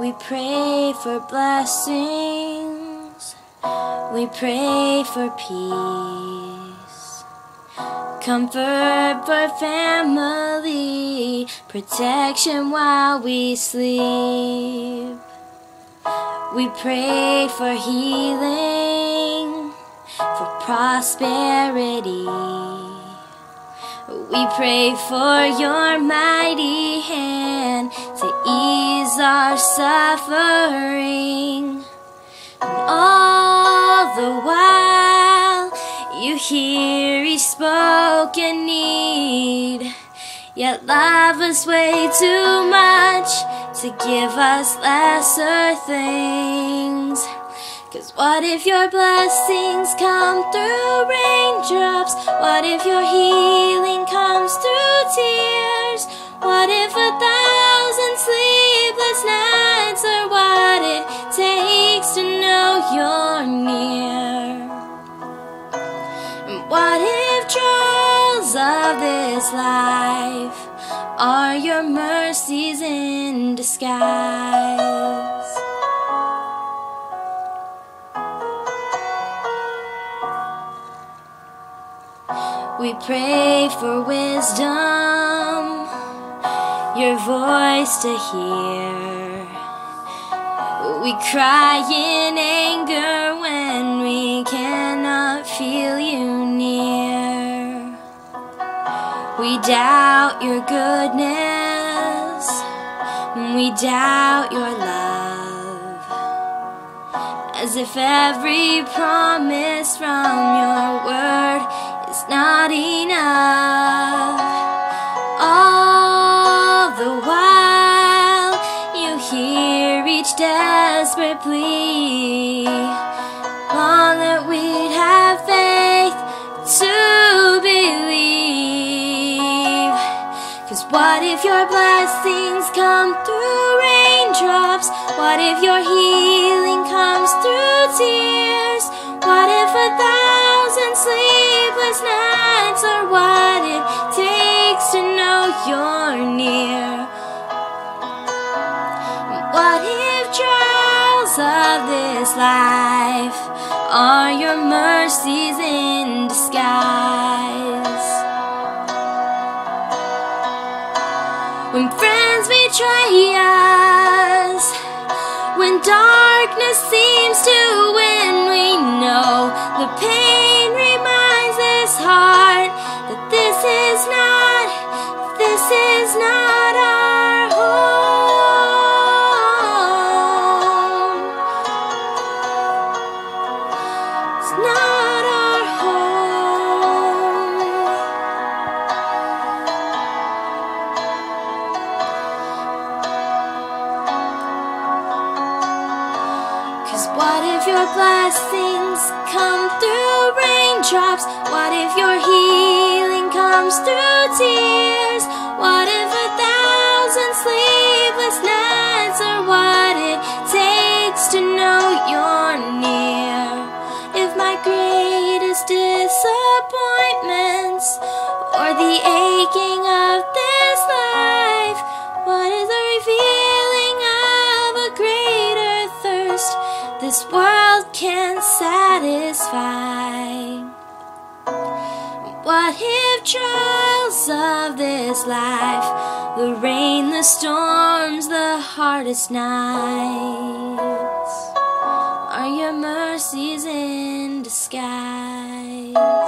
We pray for blessings. We pray for peace. Comfort for family. Protection while we sleep. We pray for healing. For prosperity. We pray for your mighty hand to ease our suffering. You hear each spoken need. Yet love us way too much to give us lesser things. Cause what if your blessings come through raindrops? What if your healing comes of this life are your mercies in disguise? We pray for wisdom, your voice to hear. We cry in anger when we cannot feel you We doubt your goodness, we doubt your love. As if every promise from your word is not enough. All the while, you hear each desperate plea. If your blessings come through raindrops? What if your healing comes through tears? What if a thousand sleepless nights are what it takes to know you're near? What if trials of this life are your mercies in disguise? Betray us, when darkness seems to win, we know the pain reminds this heart that this is not, if your blessings come through raindrops? What if your healing comes through tears? What if a thousand sleepless nights are what it takes to know you're near? If my greatest disappointments or the aching of this this world can't satisfy? What if trials of this life, the rain, the storms, the hardest nights, are your mercies in disguise?